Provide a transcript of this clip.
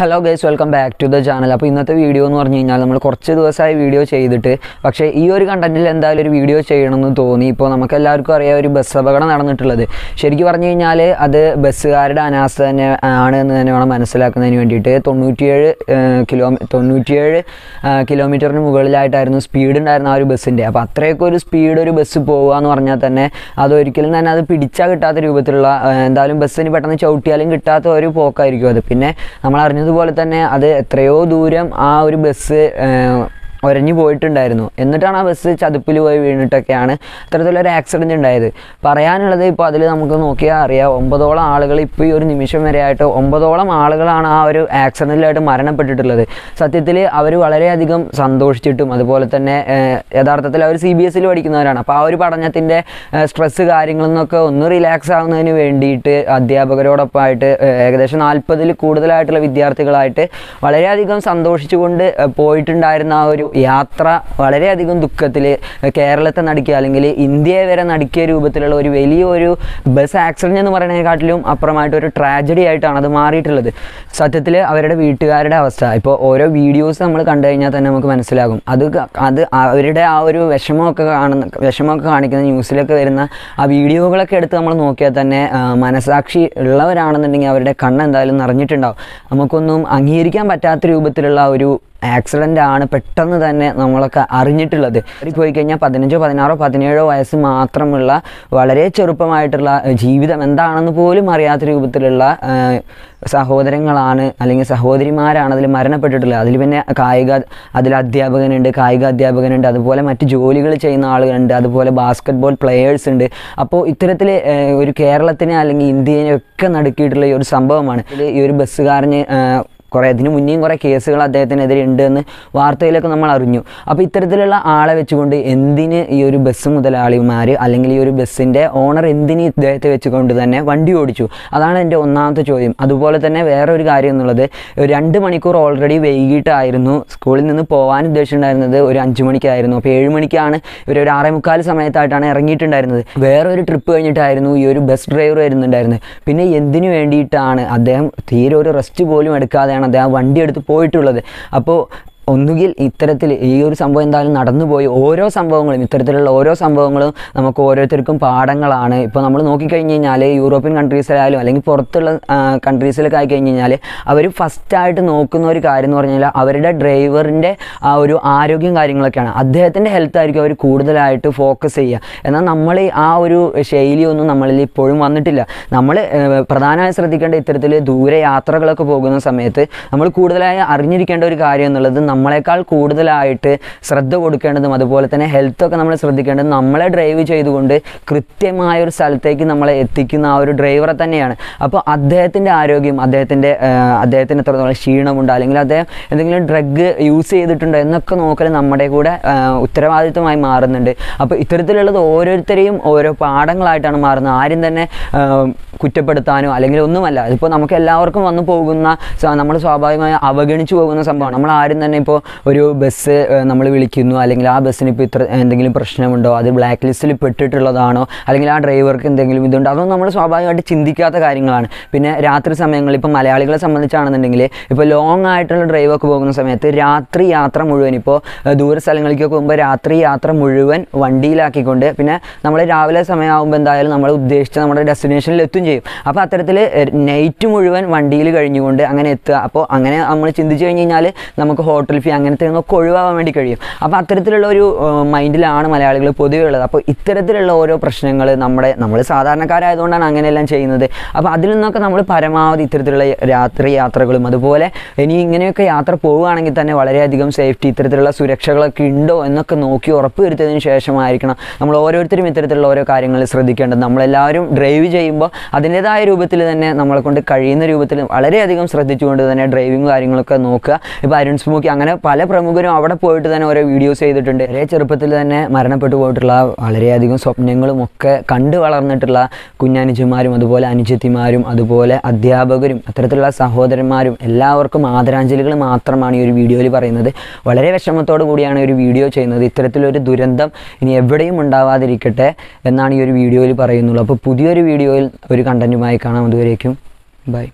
Hello guys welcome back to the channel അപ്പോൾ ഇന്നത്തെ video എന്ന് പറഞ്ഞു കഴിഞ്ഞാൽ നമ്മൾ കുറച്ച് ദിവസമായി വീഡിയോ ചെയ്തിട്ട് പക്ഷേ ഈ ഒരു കണ്ടന്റിൽ എന്തായാലും ഒരു വീഡിയോ ചെയ്യണമെന്ന് തോന്നി. ഇപ്പോൾ നമുക്ക് എല്ലാവർക്കും അറിയാം ഒരു ബസ് അപകടം നടന്നിട്ടുള്ളത്. ശരിക്കും പറഞ്ഞു കഴിഞ്ഞാൽ അത് ബസ്സുകാരുടെ അനാസ്ഥ തന്നെ ആണ് എന്ന് തന്നെ വേണം മനസ്സിലാക്കുന്നതിന് വേണ്ടിയിട്ട്. തൊണ്ണൂറ്റിയേഴ് കിലോ തൊണ്ണൂറ്റിയേഴ് കിലോമീറ്ററിന് മുകളിലായിട്ടായിരുന്നു സ്പീഡ് ഉണ്ടായിരുന്ന ആ ഒരു ബസ്സിന്റെ അപ്പോൾ അത്രയൊക്കെ ഒരു സ്പീഡ് ഒരു ബസ് പോവുക എന്ന് പറഞ്ഞാൽ തന്നെ അതൊരിക്കലും തന്നെ അത് പിടിച്ചാൽ കിട്ടാത്ത രൂപത്തിലുള്ള എന്തായാലും ബസ്സിന് പെട്ടെന്ന് ചവിട്ടിയാലും കിട്ടാത്ത ഒരു പോക്കായിരിക്കും അത്. പിന്നെ നമ്മൾ അറിഞ്ഞതുപോലെ തന്നെ അത് എത്രയോ ദൂരം ആ ഒരു ബസ് ഒരഞ്ഞു പോയിട്ടുണ്ടായിരുന്നു. എന്നിട്ടാണ് ആ ബസ് ചതുപ്പിൽ പോയി വീണിട്ടൊക്കെയാണ് ഇത്തരത്തിലൊരു ആക്സിഡന്റ് ഉണ്ടായത്. പറയാനുള്ളത് ഇപ്പോൾ അതിൽ നമുക്ക് നോക്കിയാൽ അറിയാം. ഒമ്പതോളം ആളുകൾ ഇപ്പോൾ ഈ ഒരു നിമിഷം വരെ ആയിട്ട് ഒമ്പതോളം ആളുകളാണ് ആ ഒരു ആക്സിഡന്റിലായിട്ട് മരണപ്പെട്ടിട്ടുള്ളത്. സത്യത്തിൽ അവർ വളരെയധികം സന്തോഷിച്ചിട്ടും അതുപോലെ തന്നെ യഥാർത്ഥത്തിൽ അവർ സി ബി എസ് സിയിൽ പഠിക്കുന്നവരാണ്. അപ്പോൾ ആ ഒരു പഠനത്തിന്റെ സ്ട്രെസ്സ് കാര്യങ്ങളിൽ നിന്നൊക്കെ ഒന്ന് റിലാക്സ് ആവുന്നതിന് വേണ്ടിയിട്ട് അധ്യാപകരോടൊപ്പമായിട്ട് ഏകദേശം നാൽപ്പതിൽ കൂടുതലായിട്ടുള്ള വിദ്യാർത്ഥികളായിട്ട് വളരെയധികം സന്തോഷിച്ചുകൊണ്ട് പോയിട്ടുണ്ടായിരുന്ന ആ ഒരു യാത്ര വളരെയധികം ദുഃഖത്തിൽ കേരളത്തെ നടുക്കിയ അല്ലെങ്കിൽ ഇന്ത്യയെ വരെ നടുക്കിയ രൂപത്തിലുള്ള ഒരു വലിയൊരു ബസ് ആക്സിഡന്റ് എന്ന് പറയുന്നതിനെക്കാട്ടിലും അപ്പുറമായിട്ട് ഒരു ട്രാജഡി ആയിട്ടാണ് അത് മാറിയിട്ടുള്ളത്. സത്യത്തിൽ അവരുടെ വീട്ടുകാരുടെ അവസ്ഥ. ഇപ്പോൾ ഓരോ വീഡിയോസ് നമ്മൾ കണ്ടു കഴിഞ്ഞാൽ തന്നെ നമുക്ക് മനസ്സിലാകും. അത് അത് അവരുടെ ആ ഒരു വിഷമമൊക്കെ കാണുന്ന വിഷമമൊക്കെ കാണിക്കുന്ന ന്യൂസിലൊക്കെ വരുന്ന ആ വീഡിയോകളൊക്കെ എടുത്ത് നമ്മൾ നോക്കിയാൽ തന്നെ മനസാക്ഷി ഉള്ളവരാണെന്നുണ്ടെങ്കിൽ അവരുടെ കണ്ണെന്തായാലും നിറഞ്ഞിട്ടുണ്ടാവും. നമുക്കൊന്നും അംഗീകരിക്കാൻ പറ്റാത്ത രൂപത്തിലുള്ള ഒരു ആക്സിഡന്റ് ആണ് പെട്ടെന്ന് തന്നെ നമ്മളൊക്കെ അറിഞ്ഞിട്ടുള്ളത്. ഒരു പോയി കഴിഞ്ഞാൽ പതിനഞ്ചോ പതിനാറോ പതിനേഴോ വയസ്സ് മാത്രമുള്ള വളരെ ചെറുപ്പമായിട്ടുള്ള ജീവിതം എന്താണെന്ന് പോലും അറിയാത്ത രൂപത്തിലുള്ള സഹോദരങ്ങളാണ് അല്ലെങ്കിൽ സഹോദരിമാരാണ് അതിൽ മരണപ്പെട്ടിട്ടുള്ളത്. അതിൽ പിന്നെ കായിക അതിൽ അധ്യാപകനുണ്ട് കായിക അധ്യാപകനുണ്ട് അതുപോലെ മറ്റ് ജോലികൾ ചെയ്യുന്ന ആളുകളുണ്ട് അതുപോലെ ബാസ്ക്കറ്റ് ബോൾ പ്ലെയേഴ്സ് ഉണ്ട് അപ്പോൾ ഇത്തരത്തിൽ ഒരു കേരളത്തിനെ അല്ലെങ്കിൽ ഇന്ത്യനെ ഒക്കെ നടുക്കിയിട്ടുള്ള ഈ ഒരു സംഭവമാണ്. ഈ ഒരു ബസ്സുകാരന് കുറേ ഇതിന് മുന്നേയും കുറേ കേസുകൾ അദ്ദേഹത്തിനെതിരെ ഉണ്ട് എന്ന് വാർത്തയിലൊക്കെ നമ്മൾ അറിഞ്ഞു. അപ്പോൾ ഇത്തരത്തിലുള്ള ആളെ വെച്ചുകൊണ്ട് എന്തിന് ഈ ഒരു ബസ് മുതലാളിമാർ അല്ലെങ്കിൽ ഈ ഒരു ബസ്സിന്റെ ഓണർ എന്തിന് ഇദ്ദേഹത്തെ വെച്ചുകൊണ്ട് തന്നെ വണ്ടി ഓടിച്ചു? അതാണ് എന്റെ ഒന്നാമത്തെ ചോദ്യം. അതുപോലെ തന്നെ വേറെ ഒരു കാര്യം എന്നുള്ളത് രണ്ട് മണിക്കൂർ ഓൾറെഡി വൈകിട്ടായിരുന്നു സ്കൂളിൽ നിന്ന് പോകാൻ ഉദ്ദേശിച്ചിട്ടുണ്ടായിരുന്നത് ഒരു അഞ്ച് മണിക്കായിരുന്നു. അപ്പോൾ ഏഴ് മണിക്കാണ് ഇവർ ഒരു ആറേ മുക്കാൽ സമയത്തായിട്ടാണ് ഇറങ്ങിയിട്ടുണ്ടായിരുന്നത്. വേറെ ഒരു ട്രിപ്പ് കഴിഞ്ഞിട്ടായിരുന്നു ഈ ഒരു ബസ് ഡ്രൈവർ വരുന്നുണ്ടായിരുന്നത്. പിന്നെ എന്തിനു വേണ്ടിയിട്ടാണ് അദ്ദേഹം തീരെ ഒരു റെസ്റ്റ് പോലും എടുക്കാതെയാണ് അദ്ദേഹം വണ്ടി എടുത്ത് പോയിട്ടുള്ളത്. അപ്പോൾ ഒന്നുകിൽ ഇത്തരത്തിൽ ഈ ഒരു സംഭവം എന്തായാലും നടന്നുപോയി ഓരോ സംഭവങ്ങളും ഇത്തരത്തിലുള്ള ഓരോ സംഭവങ്ങളും നമുക്ക് ഓരോരുത്തർക്കും പാഠങ്ങളാണ്. ഇപ്പോൾ നമ്മൾ നോക്കിക്കഴിഞ്ഞ് കഴിഞ്ഞാൽ യൂറോപ്യൻ കൺട്രീസിലായാലും അല്ലെങ്കിൽ പുറത്തുള്ള കൺട്രീസിലൊക്കെ ആയി കഴിഞ്ഞ് കഴിഞ്ഞാൽ അവർ ഫസ്റ്റായിട്ട് നോക്കുന്ന ഒരു കാര്യം എന്ന് പറഞ്ഞാൽ അവരുടെ ഡ്രൈവറിന്റെ ആ ഒരു ആരോഗ്യം കാര്യങ്ങളൊക്കെയാണ്. അദ്ദേഹത്തിന്റെ ഹെൽത്ത് ആയിരിക്കും അവർ കൂടുതലായിട്ട് ഫോക്കസ് ചെയ്യുക. എന്നാൽ നമ്മൾ ആ ഒരു ശൈലിയൊന്നും നമ്മളിൽ ഇപ്പോഴും വന്നിട്ടില്ല. നമ്മൾ പ്രധാനമായി ശ്രദ്ധിക്കേണ്ട ഇത്തരത്തിൽ ദൂരെ യാത്രകളൊക്കെ പോകുന്ന സമയത്ത് നമ്മൾ കൂടുതലായി അറിഞ്ഞിരിക്കേണ്ട ഒരു കാര്യം എന്നുള്ളത് നമ്മളെക്കാൾ കൂടുതലായിട്ട് ശ്രദ്ധ കൊടുക്കേണ്ടതും അതുപോലെ തന്നെ ഹെൽത്തൊക്കെ നമ്മൾ ശ്രദ്ധിക്കേണ്ടതും നമ്മളെ ഡ്രൈവ് ചെയ്തുകൊണ്ട് കൃത്യമായ ഒരു സ്ഥലത്തേക്ക് നമ്മളെ എത്തിക്കുന്ന ആ ഒരു ഡ്രൈവറെ തന്നെയാണ്. അപ്പോൾ അദ്ദേഹത്തിന്റെ ആരോഗ്യം അദ്ദേഹത്തിന്റെ അദ്ദേഹത്തിന് എത്രത്തോളം ക്ഷീണമുണ്ട് അല്ലെങ്കിൽ അദ്ദേഹം എന്തെങ്കിലും ഡ്രഗ് യൂസ് ചെയ്തിട്ടുണ്ടോ എന്നൊക്കെ നോക്കൽ നമ്മുടെ കൂടെ ഉത്തരവാദിത്വമായി മാറുന്നുണ്ട്. അപ്പോൾ ഇത്തരത്തിലുള്ളത് ഓരോരുത്തരെയും ഓരോ പാഠങ്ങളായിട്ടാണ് മാറുന്നത്. ആരും തന്നെ കുറ്റപ്പെടുത്താനോ അല്ലെങ്കിൽ ഒന്നുമല്ല. ഇതിപ്പോൾ നമുക്ക് എല്ലാവർക്കും വന്നു പോകുന്ന നമ്മൾ സ്വാഭാവികമായി അവഗണിച്ചു പോകുന്ന സംഭവമാണ്. നമ്മൾ ആരും തന്നെ ഇപ്പോൾ ഒരു ബസ് നമ്മൾ വിളിക്കുന്നു. അല്ലെങ്കിൽ ആ ബസ്സിന് ഇപ്പോൾ ഇത്ര എന്തെങ്കിലും പ്രശ്നമുണ്ടോ? അത് ബ്ലാക്ക് ലിസ്റ്റിൽ പെട്ടിട്ടുള്ളതാണോ? അല്ലെങ്കിൽ ആ ഡ്രൈവർക്ക് എന്തെങ്കിലും ഇതുണ്ടോ? അതൊന്നും നമ്മൾ സ്വാഭാവികമായിട്ട് ചിന്തിക്കാത്ത കാര്യങ്ങളാണ്. പിന്നെ രാത്രി സമയങ്ങളിൽ ഇപ്പോൾ മലയാളികളെ സംബന്ധിച്ചാണെന്നുണ്ടെങ്കിൽ ഇപ്പോൾ ലോങ് ആയിട്ടുള്ള ഡ്രൈവൊക്കെ പോകുന്ന സമയത്ത് രാത്രി യാത്ര മുഴുവൻ ഇപ്പോൾ ദൂര സ്ഥലങ്ങളിലേക്കൊക്കെ പോകുമ്പോൾ രാത്രി യാത്ര മുഴുവൻ വണ്ടിയിലാക്കിക്കൊണ്ട് പിന്നെ നമ്മൾ രാവിലെ സമയമാകുമ്പോൾ എന്തായാലും നമ്മൾ ഉദ്ദേശിച്ച നമ്മുടെ ഡെസ്റ്റിനേഷനിൽ എത്തും ചെയ്യും. അപ്പോൾ അത്തരത്തിൽ നൈറ്റ് മുഴുവൻ വണ്ടിയിൽ കഴിഞ്ഞുകൊണ്ട് അങ്ങനെ എത്തുക. അപ്പോൾ അങ്ങനെ നമ്മൾ ചിന്തിച്ചു കഴിഞ്ഞ് കഴിഞ്ഞാൽ നമുക്ക് ഹോട്ടൽ ഫീ അങ്ങനത്തെ ഒക്കെ ഒഴിവാകാൻ വേണ്ടി കഴിയും. അപ്പോൾ അത്തരത്തിലുള്ള ഒരു മൈൻഡിലാണ് മലയാളികൾ പൊതുവെ ഉള്ളത്. അപ്പോൾ ഇത്തരത്തിലുള്ള ഓരോ പ്രശ്നങ്ങൾ നമ്മുടെ നമ്മൾ സാധാരണക്കാരായതുകൊണ്ടാണ് അങ്ങനെയെല്ലാം ചെയ്യുന്നത്. അപ്പോൾ അതിൽ നിന്നൊക്കെ നമ്മൾ പരമാവധി ഇത്തരത്തിലുള്ള രാത്രി യാത്രകളും അതുപോലെ ഇനി ഇങ്ങനെയൊക്കെ യാത്ര പോവുകയാണെങ്കിൽ തന്നെ വളരെയധികം സേഫ്റ്റി ഇത്തരത്തിലുള്ള സുരക്ഷകളൊക്കെ ഉണ്ടോ എന്നൊക്കെ നോക്കി ഉറപ്പ് വരുത്തിയതിന് ശേഷമായിരിക്കണം നമ്മൾ ഓരോരുത്തരും ഇത്തരത്തിലുള്ള ഓരോ കാര്യങ്ങൾ ശ്രദ്ധിക്കേണ്ടത്. നമ്മളെല്ലാവരും ഡ്രൈവ് ചെയ്യുമ്പോൾ അതിന്റെതായ രൂപത്തിൽ തന്നെ നമ്മളെ കൊണ്ട് കഴിയുന്ന രൂപത്തിൽ വളരെയധികം ശ്രദ്ധിച്ചുകൊണ്ട് തന്നെ ഡ്രൈവിംഗ് കാര്യങ്ങളൊക്കെ നോക്കുക. ഇപ്പോൾ അരുൺ സ്മോക്കി അങ്ങനെ പല പ്രമുഖരും അവിടെ പോയിട്ട് തന്നെ ഓരോ വീഡിയോസ് ചെയ്തിട്ടുണ്ട്. ഒരേ ചെറുപ്പത്തിൽ തന്നെ മരണപ്പെട്ടു പോയിട്ടുള്ള വളരെയധികം സ്വപ്നങ്ങളും ഒക്കെ കണ്ടു വളർന്നിട്ടുള്ള കുഞ്ഞനുജന്മാരും അതുപോലെ അനുജത്തിമാരും അതുപോലെ അധ്യാപകരും അത്തരത്തിലുള്ള സഹോദരന്മാരും എല്ലാവർക്കും ആദരാഞ്ജലികൾ മാത്രമാണ് ഈ ഒരു വീഡിയോയിൽ പറയുന്നത്. വളരെ വിഷമത്തോടു കൂടിയാണ് ഒരു വീഡിയോ ചെയ്യുന്നത്. ഇത്തരത്തിലൊരു ദുരന്തം ഇനി എവിടെയും ഉണ്ടാവാതിരിക്കട്ടെ എന്നാണ് ഈ ഒരു വീഡിയോയിൽ പറയുന്നുള്ളൂ. അപ്പോൾ പുതിയൊരു വീഡിയോയിൽ ഒരു കണ്ടന്റുമായി കാണാം. അതുവരേക്കും ബൈ